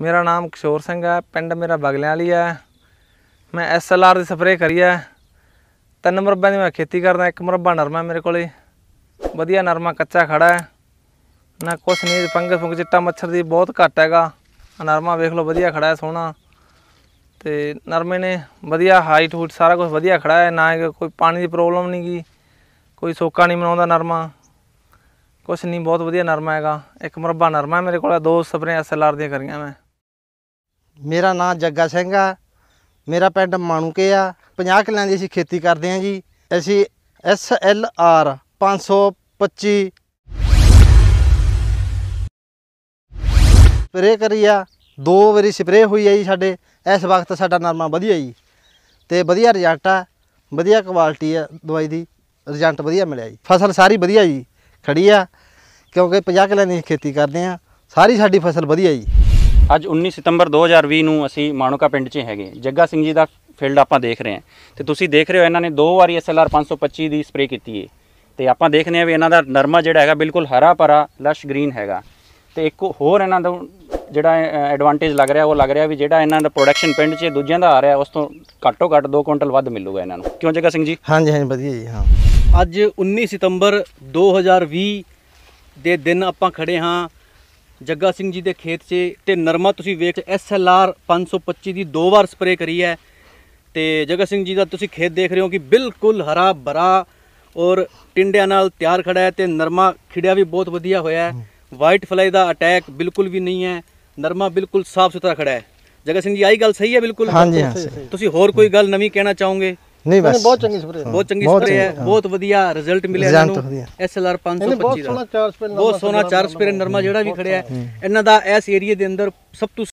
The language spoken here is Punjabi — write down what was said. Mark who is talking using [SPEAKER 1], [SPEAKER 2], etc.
[SPEAKER 1] ਮੇਰਾ ਨਾਮ ਕਿਸ਼ੋਰ ਸਿੰਘ ਹੈ, ਪਿੰਡ ਮੇਰਾ ਬਗਲਿਆਂ ਵਾਲੀ ਹੈ। ਮੈਂ ਐਸਐਲਆਰ ਦੀ ਸਪਰੇਅ ਕਰੀ ਹੈ। ਤਿੰਨ ਮੁਰੱਬਿਆਂ ਦੀ ਮੈਂ ਖੇਤੀ ਕਰਦਾ, ਇੱਕ ਮੁਰੱਬਾ ਨਰਮਾ ਮੇਰੇ ਕੋਲੇ। ਵਧੀਆ ਨਰਮਾ, ਕੱਚਾ ਖੜਾ ਹੈ। ਨਾ ਕੁਛ ਨਹੀਂ ਫੰਗਸ ਫੁੰਗ, ਚਿੱਟਾ ਮੱਛਰ ਦੀ ਬਹੁਤ ਘੱਟ ਹੈਗਾ। ਨਰਮਾ ਵੇਖ ਲਓ, ਵਧੀਆ ਖੜਾ ਹੈ, ਸੋਹਣਾ। ਤੇ ਨਰਮੇ ਨੇ ਵਧੀਆ ਹਾਈਟ ਹੂਟ ਸਾਰਾ ਕੁਝ ਵਧੀਆ ਖੜਾ ਹੈ। ਨਾ ਕੋਈ ਪਾਣੀ ਦੀ ਪ੍ਰੋਬਲਮ ਨਹੀਂ ਗੀ, ਕੋਈ ਸੋਕਾ ਨਹੀਂ ਮਨਾਉਂਦਾ ਨਰਮਾ। ਕੁਛ ਨਹੀਂ, ਬਹੁਤ ਵਧੀਆ ਨਰਮਾ ਹੈਗਾ। ਇੱਕ ਮੁਰੱਬਾ ਨਰਮਾ ਹੈ ਮੇਰੇ ਕੋਲ, ਦੋ ਸਪਰੇਅ ਐਸਐਲਆਰ ਦੀਆਂ ਕਰੀਆਂ ਮੈਂ।
[SPEAKER 2] ਮੇਰਾ ਨਾਮ ਜੱਗਾ ਸਿੰਘ ਆ। ਮੇਰਾ ਪਿੰਡ ਮਾਣੂਕੇ ਆ। 50 ਕਿੱਲਿਆਂ ਦੀ ਅਸੀਂ ਖੇਤੀ ਕਰਦੇ ਹਾਂ ਜੀ। ਅਸੀਂ ਐਸ ਐਲ ਆਰ 525 ਸਪਰੇਅ ਕਰੀ ਆ। ਦੋ ਵਾਰੀ ਸਪਰੇਅ ਹੋਈ ਆ ਜੀ ਸਾਡੇ। ਇਸ ਵਕਤ ਸਾਡਾ ਨਰਮਾ ਵਧੀਆ ਜੀ। ਤੇ ਵਧੀਆ ਰਿਜ਼ਲਟ ਆ। ਵਧੀਆ ਕੁਆਲਿਟੀ ਆ ਦਵਾਈ ਦੀ। ਰਿਜ਼ਲਟ ਵਧੀਆ ਮਿਲਿਆ ਜੀ। ਫਸਲ ਸਾਰੀ ਵਧੀਆ ਜੀ। ਖੜੀ ਆ। ਕਿਉਂਕਿ 50 ਕਿੱਲਿਆਂ ਦੀ ਖੇਤੀ ਕਰਦੇ ਆ ਸਾਰੀ ਸਾਡੀ ਫਸਲ ਵਧੀਆ ਜੀ।
[SPEAKER 3] ਅੱਜ 19 ਸਤੰਬਰ 2020 ਨੂੰ ਅਸੀਂ ਮਾਣੂਕਾ ਪਿੰਡ 'ਚ ਹੈਗੇ ਜੱਗਾ ਸਿੰਘ ਜੀ ਦਾ ਫੀਲਡ ਆਪਾਂ ਦੇਖ ਰਹੇ ਹਾਂ। ਤੇ ਤੁਸੀਂ ਦੇਖ ਰਹੇ ਹੋ ਇਹਨਾਂ ਨੇ ਦੋ ਵਾਰੀ ਐਸਐਲਆਰ 525 ਦੀ ਸਪਰੇਅ ਕੀਤੀ ਹੈ ਤੇ ਆਪਾਂ ਦੇਖਦੇ ਹਾਂ ਵੀ ਇਹਨਾਂ ਦਾ ਨਰਮਾ ਜਿਹੜਾ ਹੈਗਾ ਬਿਲਕੁਲ ਹਰਾ ਭਰਾ ਲਸ਼ ਗ੍ਰੀਨ ਹੈਗਾ। ਤੇ ਇੱਕ ਹੋਰ ਇਹਨਾਂ ਦਾ ਜਿਹੜਾ ਐਡਵਾਂਟੇਜ ਲੱਗ ਰਿਹਾ ਉਹ ਲੱਗ ਰਿਹਾ ਵੀ ਜਿਹੜਾ ਇਹਨਾਂ ਦਾ ਪ੍ਰੋਡਕਸ਼ਨ ਪਿੰਡ 'ਚ ਦੂਜਿਆਂ ਦਾ ਆ ਰਿਹਾ ਉਸ ਤੋਂ ਘੱਟੋ ਘੱਟ 2 ਕੁਇੰਟਲ ਵੱਧ ਮਿਲੂਗਾ ਇਹਨਾਂ ਨੂੰ। ਕਿਉਂ ਜੱਗਾ ਸਿੰਘ ਜੀ?
[SPEAKER 2] ਹਾਂਜੀ ਹਾਂਜੀ ਵਧੀਆ ਜੀ ਹਾਂ।
[SPEAKER 4] ਅੱਜ 19 ਸਤੰਬਰ 2020 ਦੇ ਦਿਨ ਆਪਾਂ ਖੜੇ ਹਾਂ ਜੱਗਾ ਸਿੰਘ ਜੀ ਦੇ ਖੇਤ 'ਚ ਤੇ ਨਰਮਾ ਤੁਸੀਂ ਵੇਖ ਐਸਐਲਆਰ 525 ਦੀ ਦੋ ਵਾਰ ਸਪਰੇਅ ਕਰੀ ਹੈ। ਤੇ ਜੱਗਾ ਸਿੰਘ ਜੀ ਦਾ ਤੁਸੀਂ ਖੇਤ ਦੇਖ ਰਹੇ ਹੋ ਕਿ ਬਿਲਕੁਲ ਹਰਾ ਭਰਾ ਔਰ ਟਿੰਡਿਆਂ ਨਾਲ ਤਿਆਰ ਖੜਾ ਹੈ ਤੇ ਨਰਮਾ ਖਿੜਿਆ ਵੀ ਬਹੁਤ ਵਧੀਆ ਹੋਇਆ ਹੈ। ਵਾਈਟ ਫਲਾਈ ਦਾ ਅਟੈਕ ਬਿਲਕੁਲ ਵੀ ਨਹੀਂ ਹੈ। ਨਰਮਾ ਬਿਲਕੁਲ ਸਾਫ਼ ਸੁਥਰਾ ਖੜਾ ਹੈ। ਜੱਗਾ ਸਿੰਘ ਜੀ ਆਹੀ ਗੱਲ ਸਹੀ ਹੈ ਬਿਲਕੁਲ?
[SPEAKER 2] ਹਾਂਜੀ ਹਾਂ।
[SPEAKER 4] ਤੁਸੀਂ ਹੋਰ ਕੋਈ ਗੱਲ ਨਵੀਂ ਕਹਿਣਾ ਚਾਹੋਗੇ?
[SPEAKER 2] ਨਹੀਂ ਬਸ
[SPEAKER 5] ਬਹੁਤ ਚੰਗੀ ਸਪਰੇ
[SPEAKER 4] ਬਹੁਤ ਚੰਗੀ
[SPEAKER 2] ਬਹੁਤ
[SPEAKER 4] ਸਪਰੇ ਹੈ। ਬਹੁਤ ਵਧੀਆ ਰਿਜ਼ਲਟ ਮਿਲਿਆ ਇਹਨਾਂ ਨੂੰ। ਐਸਐਲਆਰ 525
[SPEAKER 5] ਬਹੁਤ
[SPEAKER 4] ਦਾ
[SPEAKER 5] ਸੋਹਣਾ ਚਾਰ ਸਪਰੇ
[SPEAKER 4] ਬਹੁਤ ਸੋਹਣਾ ਚਾਰ ਸਪਰੇ ਨਰਮਾ ਜਿਹੜਾ ਵੀ ਖੜਿਆ ਹੈ। ਇਹਨਾਂ ਦਾ ਇਸ ਏਰੀਏ ਦੇ ਅੰਦਰ ਸਭ ਤੋਂ